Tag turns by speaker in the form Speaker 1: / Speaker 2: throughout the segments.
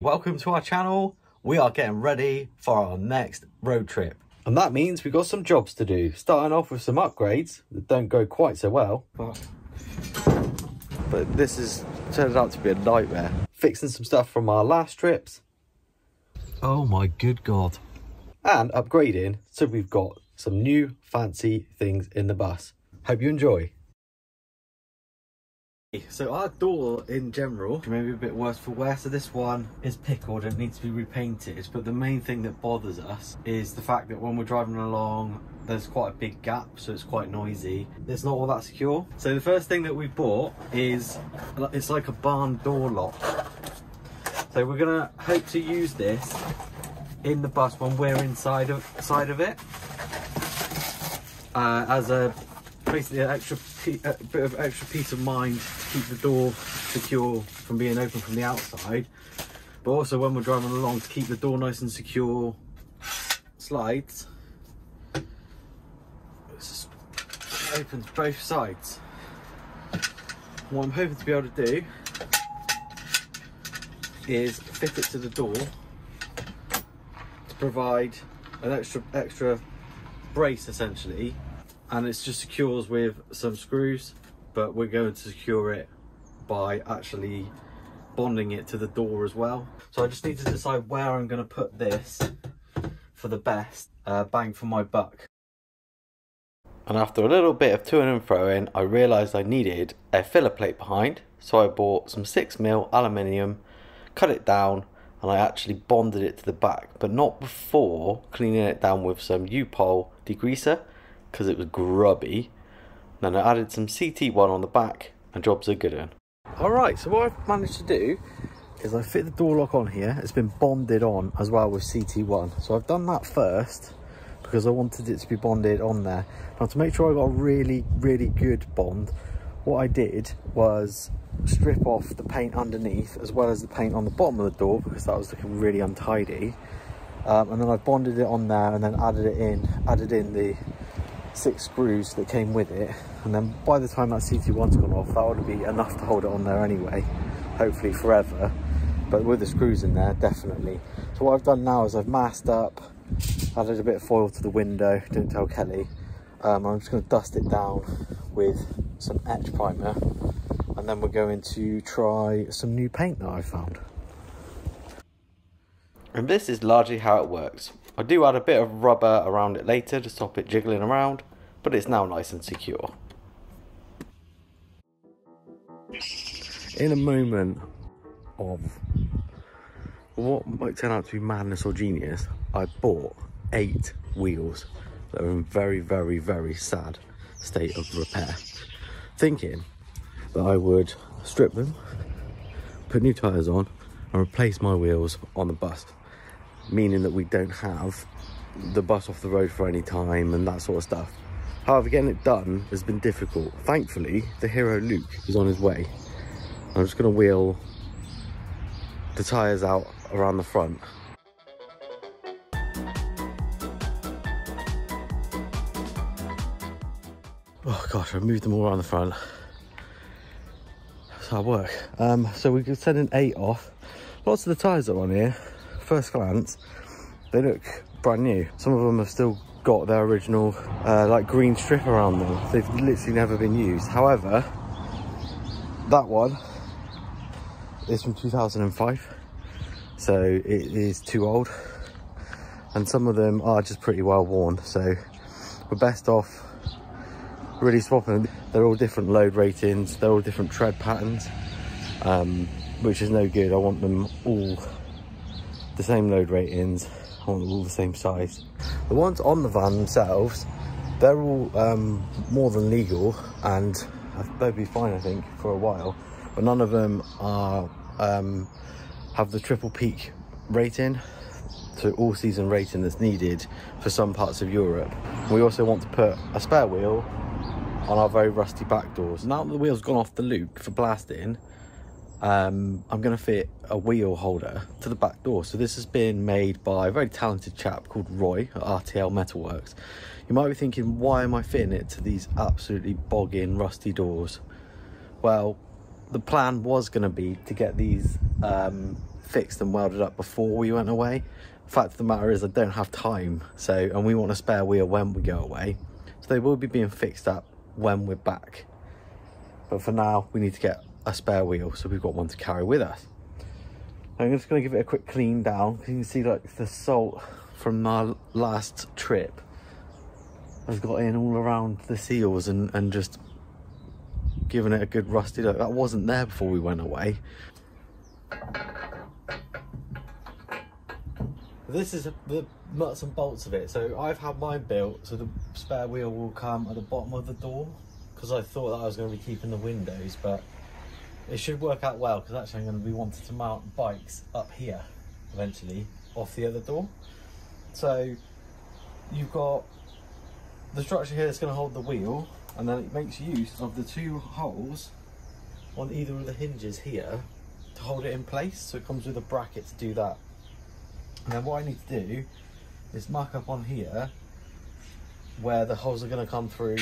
Speaker 1: Welcome to our channel. We are getting ready for our next road trip. And that means we've got some jobs to do. Starting off with some upgrades that don't go quite so well. But, but this is turned out to be a nightmare. Fixing some stuff from our last trips. Oh my good God. And upgrading so we've got some new fancy things in the bus. Hope you enjoy. So our door in general, may be a bit worse for wear. So this one is pickled and needs to be repainted. But the main thing that bothers us is the fact that when we're driving along, there's quite a big gap, so it's quite noisy. It's not all that secure. So the first thing that we bought is, it's like a barn door lock. So we're gonna hope to use this in the bus when we're inside of, side of it. Uh, as a basically an extra a uh, bit of extra peace of mind to keep the door secure from being open from the outside. But also when we're driving along to keep the door nice and secure. Slides. Opens both sides. What I'm hoping to be able to do is fit it to the door to provide an extra extra brace essentially and it's just secures with some screws but we're going to secure it by actually bonding it to the door as well. So i just need to decide where i'm going to put this for the best. Uh, bang for my buck. And after a little bit of to and fro i realized i needed a filler plate behind. So i bought some 6mm aluminium cut it down and I actually bonded it to the back but not before cleaning it down with some U-POL degreaser because it was grubby. Then I added some CT1 on the back and jobs are good in. Alright, so what I've managed to do is I fit the door lock on here. It's been bonded on as well with CT1. So I've done that first because I wanted it to be bonded on there. Now to make sure I got a really, really good bond, what I did was strip off the paint underneath as well as the paint on the bottom of the door because that was looking really untidy. Um, and then I bonded it on there and then added it in, added in the six screws that came with it and then by the time that CT1's gone off that would be enough to hold it on there anyway hopefully forever. But with the screws in there definitely. So what I've done now is I've masked up added a bit of foil to the window didn't tell Kelly. Um, I'm just going to dust it down with some etch primer and then we're going to try some new paint that I found. And this is largely how it works I do add a bit of rubber around it later to stop it jiggling around, but it's now nice and secure. In a moment of what might turn out to be madness or genius, I bought eight wheels that are in very, very, very sad state of repair. Thinking that I would strip them, put new tyres on, and replace my wheels on the bus meaning that we don't have the bus off the road for any time and that sort of stuff. However, getting it done has been difficult. Thankfully, the hero Luke is on his way. I'm just gonna wheel the tyres out around the front. Oh gosh, I moved them all around the front. That's hard work. Um, so we could send an eight off. Lots of the tyres are on here first glance, they look brand new. Some of them have still got their original uh, like green strip around them. They've literally never been used. However, that one is from 2005. So it is too old. And some of them are just pretty well worn. So we're best off really swapping them. They're all different load ratings. They're all different tread patterns, um, which is no good. I want them all the same load ratings, all the same size. The ones on the van themselves, they're all um, more than legal and they'll be fine, I think, for a while. But none of them are um, have the triple peak rating, so all season rating that's needed for some parts of Europe. We also want to put a spare wheel on our very rusty back doors. Now the wheel's gone off the loop for blasting, um, I'm going to fit a wheel holder to the back door. So this has been made by a very talented chap called Roy at RTL Metalworks. You might be thinking, why am I fitting it to these absolutely bogging rusty doors? Well, the plan was going to be to get these um, fixed and welded up before we went away. Fact of the matter is I don't have time, so and we want a spare wheel when we go away. So they will be being fixed up when we're back. But for now, we need to get a spare wheel, so we've got one to carry with us. I'm just going to give it a quick clean down because you can see like the salt from our last trip has got in all around the seals and, and just giving it a good rusty look. That wasn't there before we went away. This is the nuts and bolts of it. So I've had mine built so the spare wheel will come at the bottom of the door because I thought that I was going to be keeping the windows but it should work out well because actually I'm going to be wanting to mount bikes up here eventually off the other door. So you've got the structure here that's going to hold the wheel and then it makes use of the two holes on either of the hinges here to hold it in place. So it comes with a bracket to do that. And then what I need to do is mark up on here where the holes are going to come through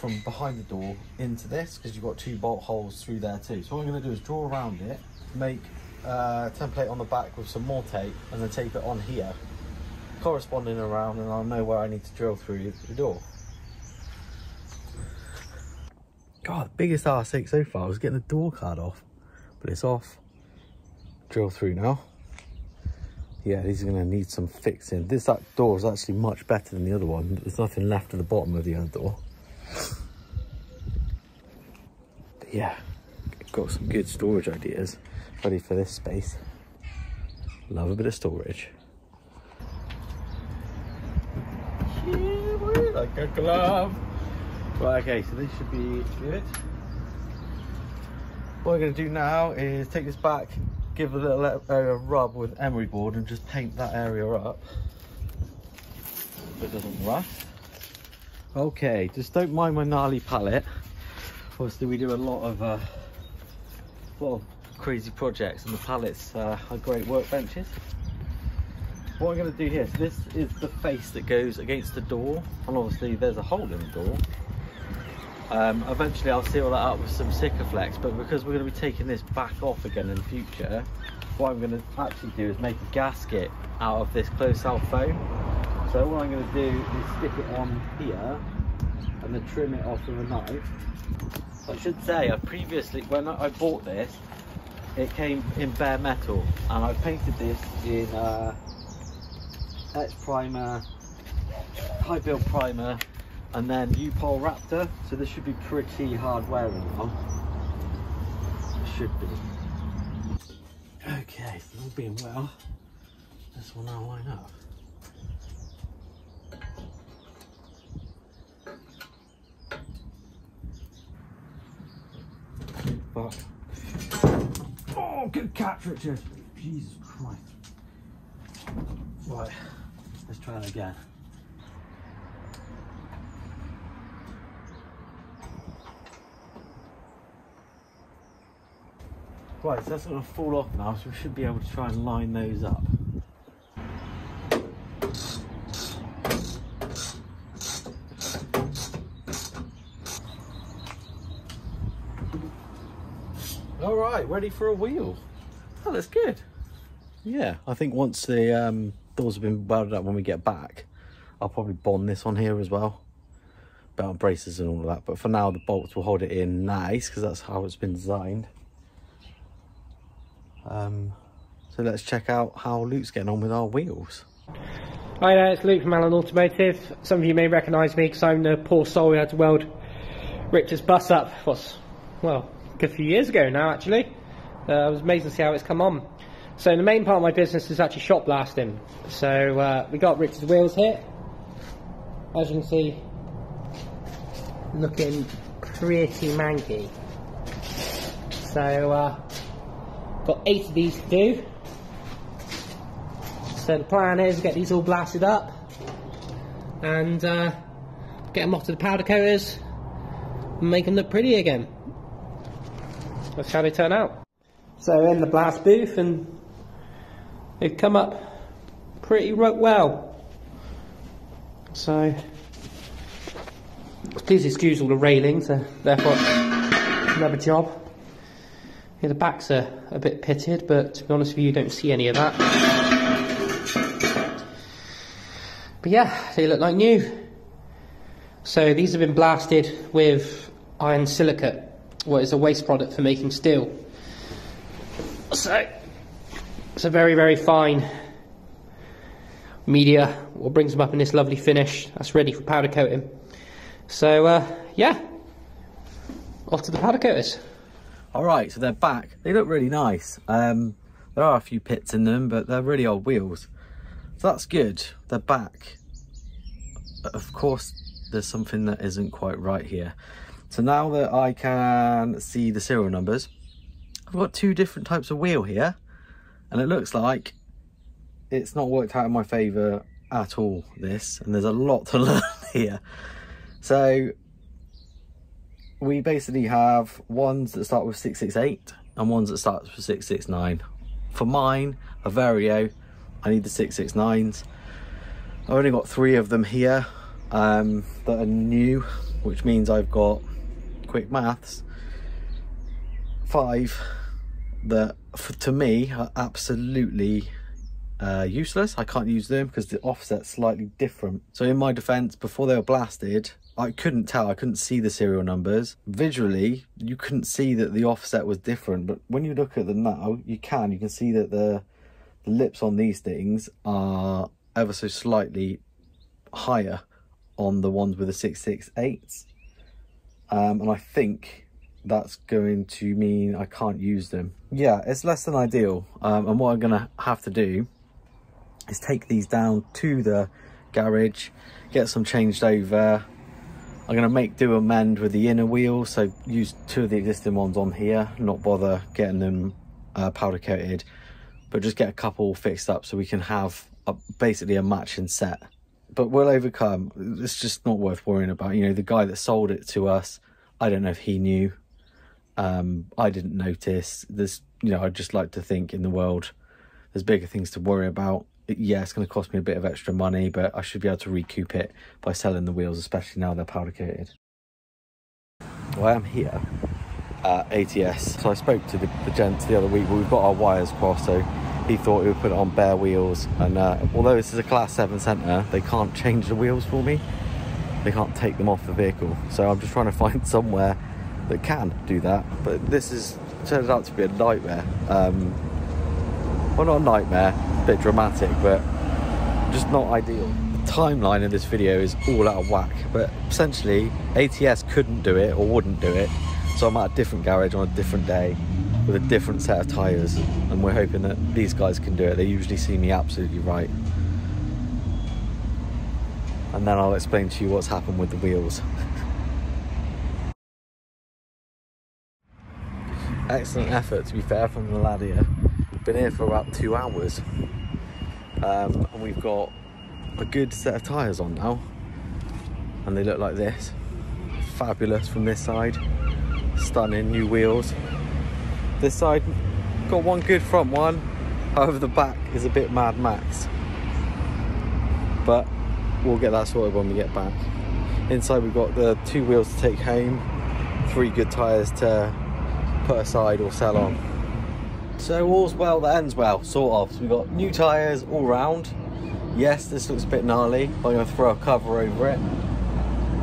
Speaker 1: from behind the door into this because you've got two bolt holes through there too. So what I'm going to do is draw around it, make a template on the back with some more tape and then tape it on here corresponding around and I'll know where I need to drill through the door. God, the biggest R6 so far was getting the door card off, but it's off. Drill through now. Yeah, these are going to need some fixing. This that door is actually much better than the other one. There's nothing left at the bottom of the other door. But yeah, got some good storage ideas ready for this space. Love a bit of storage. like a glove. Right, okay, so this should be good. What we're going to do now is take this back, give a little uh, area of rub with emery board and just paint that area up so it doesn't rust. Okay, just don't mind my gnarly pallet. Obviously we do a lot of uh, crazy projects and the pallets uh, are great workbenches what I'm going to do here, so this is the face that goes against the door, and obviously there's a hole in the door. Um, eventually I'll seal that up with some Sikaflex, but because we're going to be taking this back off again in the future, what I'm going to actually do is make a gasket out of this closed cell foam. So what I'm going to do is stick it on here, and then trim it off with a knife. I should say, I previously, when I bought this, it came in bare metal, and I painted this in uh, Etch primer, high build primer, and then U-POL Raptor. So this should be pretty hard wearing now. It should be. Okay, all being well, this will now line up. Fuck. Oh, good catch, Richard. Jesus Christ. Right. Let's try it again. Right, so that's going to fall off now, so we should be able to try and line those up. All right, ready for a wheel. Oh, that's good. Yeah, I think once the um, doors have been welded up when we get back. I'll probably bond this on here as well. Belt braces and all of that. But for now, the bolts will hold it in nice because that's how it's been designed. Um, so let's check out how Luke's getting on with our wheels.
Speaker 2: Hi there, it's Luke from Allan Automotive. Some of you may recognise me because I'm the poor soul who had to weld Richard's bus up, was, well, a good few years ago now actually. Uh, was amazed to see how it's come on. So the main part of my business is actually shot blasting. So uh, we got Richard's wheels here. As you can see, looking pretty manky. So uh, got eight of these to do. So the plan is to get these all blasted up and uh, get them off to the powder coaters and make them look pretty again. That's how they turn out. So in the blast booth and they've come up pretty well. So, please excuse all the railings, uh, therefore another job. Yeah, the backs are a bit pitted, but to be honest with you, you don't see any of that. But yeah, they look like new. So these have been blasted with iron silicate, what is a waste product for making steel. So it's a very, very fine media, what brings them up in this lovely finish. That's ready for powder coating. So uh, yeah, off to the powder coaters.
Speaker 1: All right, so they're back. They look really nice. Um, there are a few pits in them, but they're really old wheels. So that's good. They're back. Of course, there's something that isn't quite right here. So now that I can see the serial numbers, I've got two different types of wheel here. And it looks like it's not worked out in my favour at all, this. And there's a lot to learn here. So we basically have ones that start with 668 and ones that start with 669. For mine, a Vario, I need the 669s. I've only got three of them here um, that are new, which means I've got quick maths, five that for, to me are absolutely uh, useless. I can't use them because the offset's slightly different. So in my defense, before they were blasted, I couldn't tell, I couldn't see the serial numbers. Visually, you couldn't see that the offset was different, but when you look at them now, you can. You can see that the, the lips on these things are ever so slightly higher on the ones with the 668s. Um, and I think that's going to mean I can't use them. Yeah, it's less than ideal. Um, and what I'm going to have to do is take these down to the garage, get some changed over. I'm going to make do amend with the inner wheel, so use two of the existing ones on here, not bother getting them uh, powder coated, but just get a couple fixed up so we can have a, basically a matching set. But we'll overcome. It's just not worth worrying about. You know, the guy that sold it to us, I don't know if he knew. Um, I didn't notice. There's, you know, I'd just like to think in the world there's bigger things to worry about yeah, it's going to cost me a bit of extra money, but I should be able to recoup it by selling the wheels, especially now they're powder coated. Well, I am here at ATS. So I spoke to the, the gents the other week. We've got our wires crossed, so he thought he would put it on bare wheels. And uh, although this is a Class 7 Centre, they can't change the wheels for me. They can't take them off the vehicle. So I'm just trying to find somewhere that can do that. But this is turns out to be a nightmare. Um, well, not a nightmare, a bit dramatic, but just not ideal. The timeline in this video is all out of whack, but essentially ATS couldn't do it or wouldn't do it, so I'm at a different garage on a different day with a different set of tyres, and we're hoping that these guys can do it. They usually see me absolutely right. And then I'll explain to you what's happened with the wheels. Excellent effort, to be fair, from the lad here. Been here for about two hours. Um, and we've got a good set of tyres on now. And they look like this. Fabulous from this side. Stunning new wheels. This side got one good front one. However the back is a bit mad max. But we'll get that sorted when we get back. Inside we've got the two wheels to take home. Three good tyres to put aside or sell on so all's well that ends well, sort of. So we've got new tyres all round. Yes, this looks a bit gnarly. I'm going to throw a cover over it.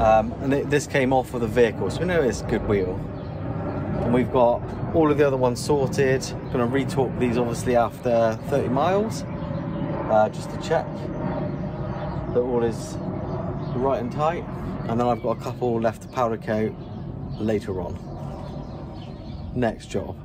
Speaker 1: Um, and it, this came off of the vehicle, so we know it's good wheel. And we've got all of the other ones sorted. Going to retorque these obviously after 30 miles, uh, just to check that all is right and tight. And then I've got a couple left to powder coat later on. Next job.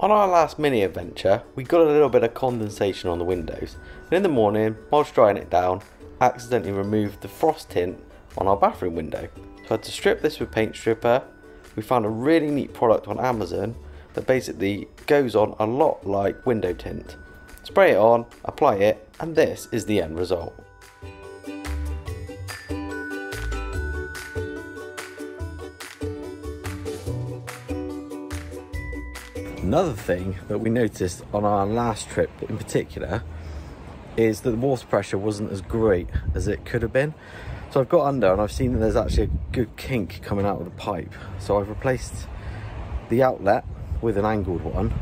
Speaker 1: On our last mini adventure, we got a little bit of condensation on the windows, and in the morning, whilst drying it down, I accidentally removed the frost tint on our bathroom window. So I had to strip this with paint stripper. We found a really neat product on Amazon that basically goes on a lot like window tint. Spray it on, apply it, and this is the end result. Another thing that we noticed on our last trip in particular is that the water pressure wasn't as great as it could have been. So I've got under and I've seen that there's actually a good kink coming out of the pipe. So I've replaced the outlet with an angled one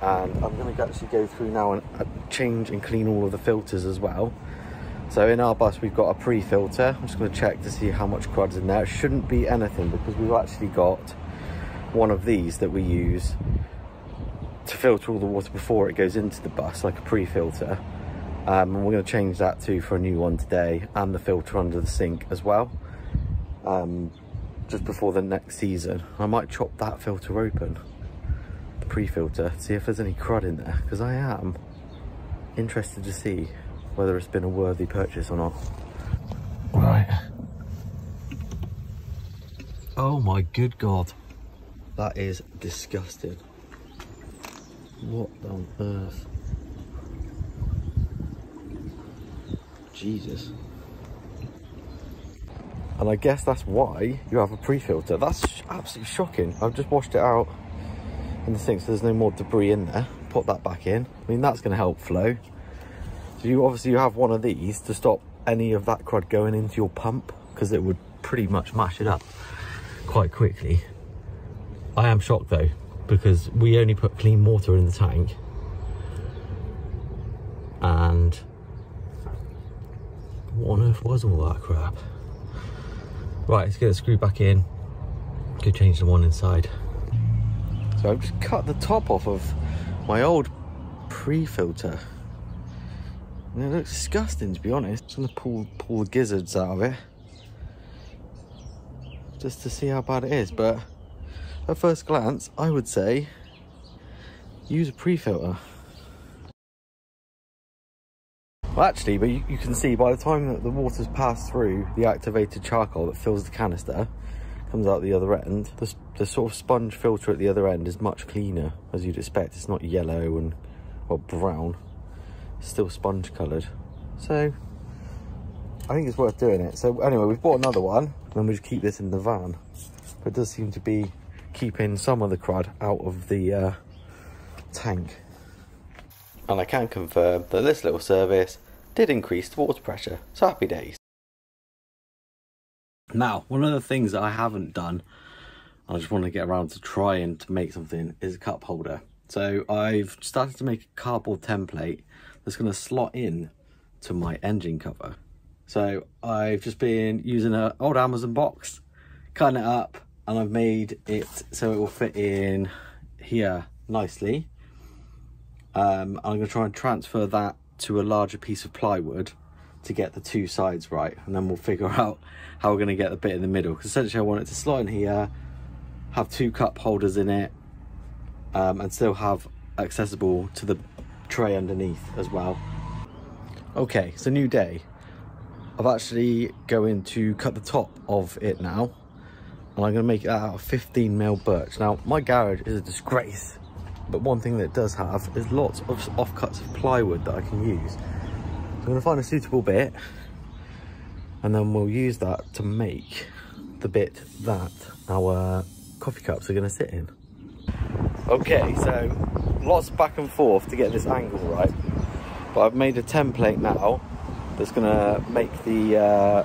Speaker 1: and I'm going to actually go through now and uh, change and clean all of the filters as well. So in our bus we've got a pre-filter. I'm just going to check to see how much crud's in there. It shouldn't be anything because we've actually got one of these that we use to filter all the water before it goes into the bus, like a pre-filter. Um, and we're going to change that too for a new one today and the filter under the sink as well. Um, just before the next season. I might chop that filter open, the pre-filter, see if there's any crud in there, because I am interested to see whether it's been a worthy purchase or not. Right. Oh my good God. That is disgusting. What on earth? Jesus. And I guess that's why you have a pre-filter. That's absolutely shocking. I've just washed it out in the sink so there's no more debris in there. Put that back in. I mean, that's going to help flow. So you obviously you have one of these to stop any of that crud going into your pump because it would pretty much mash it up quite quickly. I am shocked though because we only put clean water in the tank and what on earth was all that crap? Right, let's get the screw back in. Go change the one inside. So I've just cut the top off of my old pre-filter. It looks disgusting to be honest. Just gonna pull pull the gizzards out of it. Just to see how bad it is. But at first glance, I would say use a pre-filter. Well, actually, but you, you, can see by the time that the water's passed through the activated charcoal that fills the canister, comes out the other end, the, the sort of sponge filter at the other end is much cleaner, as you'd expect. It's not yellow and or brown, it's still sponge coloured. So, I think it's worth doing it. So anyway, we've bought another one, and we just keep this in the van. But it does seem to be keeping some of the crud out of the uh, tank. And I can confirm that this little service did increase the water pressure. So happy days. Now, one of the things that I haven't done, I just want to get around to trying to make something, is a cup holder. So I've started to make a cardboard template that's going to slot in to my engine cover. So I've just been using an old Amazon box, cutting it up, and I've made it so it will fit in here nicely. Um, I'm to try and transfer that to a larger piece of plywood to get the two sides right. And then we'll figure out how we're going to get the bit in the middle. Because essentially I want it to slot in here have two cup holders in it um, and still have accessible to the tray underneath as well. Okay it's a new day. I've actually going to cut the top of it now and I'm to make it out of 15 mil birch now my garage is a disgrace but one thing that it does have is lots of offcuts of plywood that I can use. So I'm to find a suitable bit and then we'll use that to make the bit that our coffee cups are to sit in. Okay, so lots back and forth to get this angle right, but I've made a template now that's to make the uh,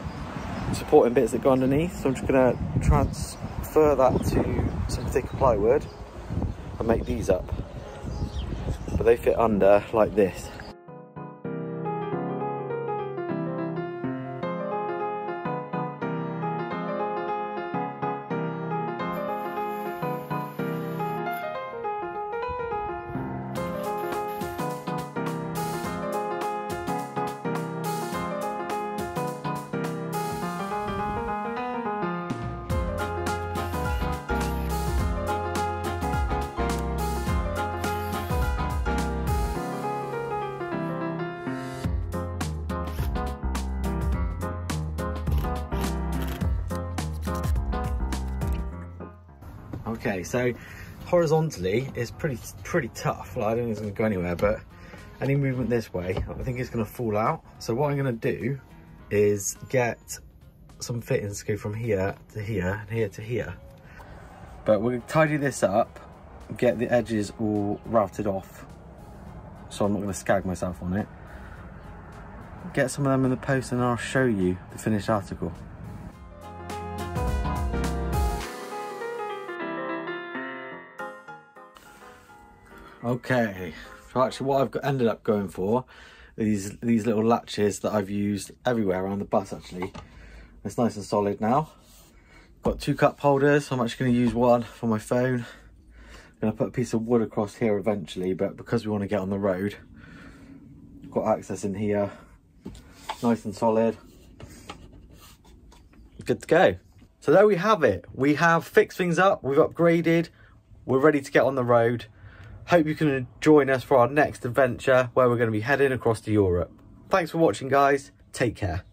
Speaker 1: supporting bits that go underneath. So I'm just going to transfer that to some thicker plywood and make these up. But they fit under like this. Okay, so horizontally it's pretty pretty tough. Like, I don't think it's to go anywhere, but any movement this way, I think it's going to fall out. So what I'm going to do is get some fittings to go from here to here and here to here. But we'll tidy this up, get the edges all routed off, so I'm not going to scag myself on it. Get some of them in the post and I'll show you the finished article. Okay, so actually what I've got, ended up going for these these little latches that I've used everywhere around the bus actually. It's nice and solid now. Got two cup holders, I'm actually going to use one for my phone. I'm going to put a piece of wood across here eventually, but because we want to get on the road, got access in here. Nice and solid. Good to go. So there we have it. We have fixed things up, we've upgraded, we're ready to get on the road. Hope you can join us for our next adventure where we're going to be heading across to Europe. Thanks for watching guys, take care.